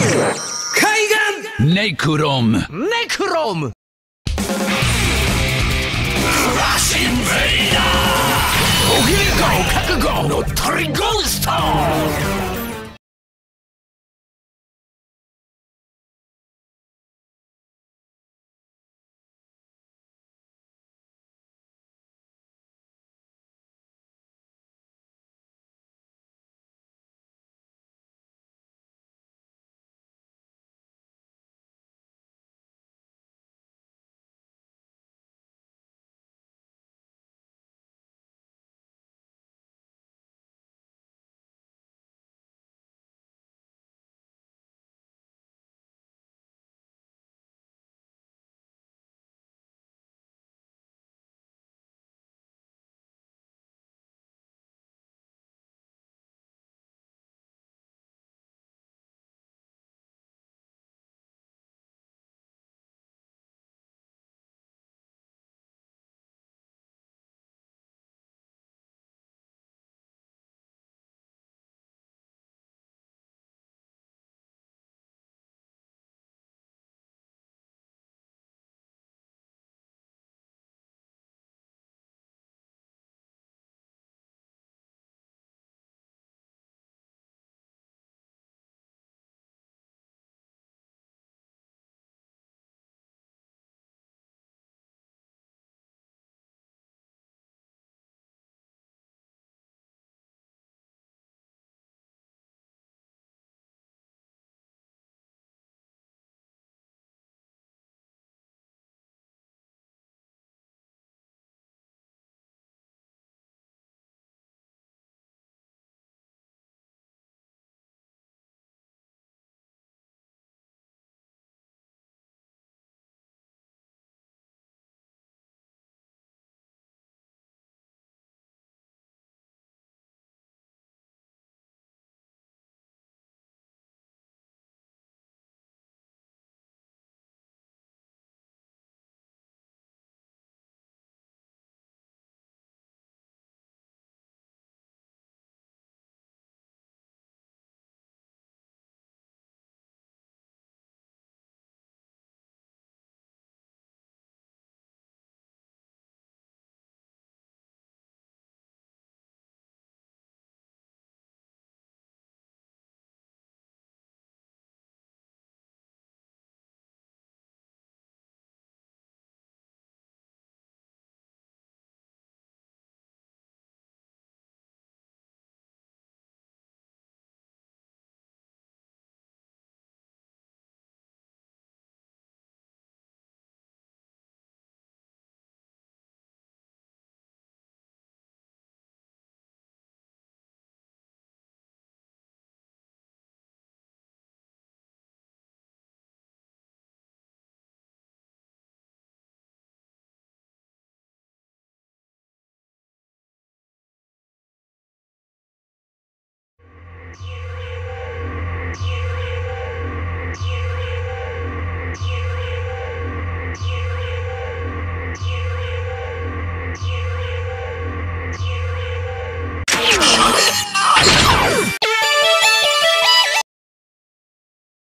海岸ネクロムネクロムクラッシュインベイダーおひれ顔覚悟のトリゴーストーン